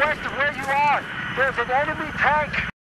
west of where you are, there's an enemy tank.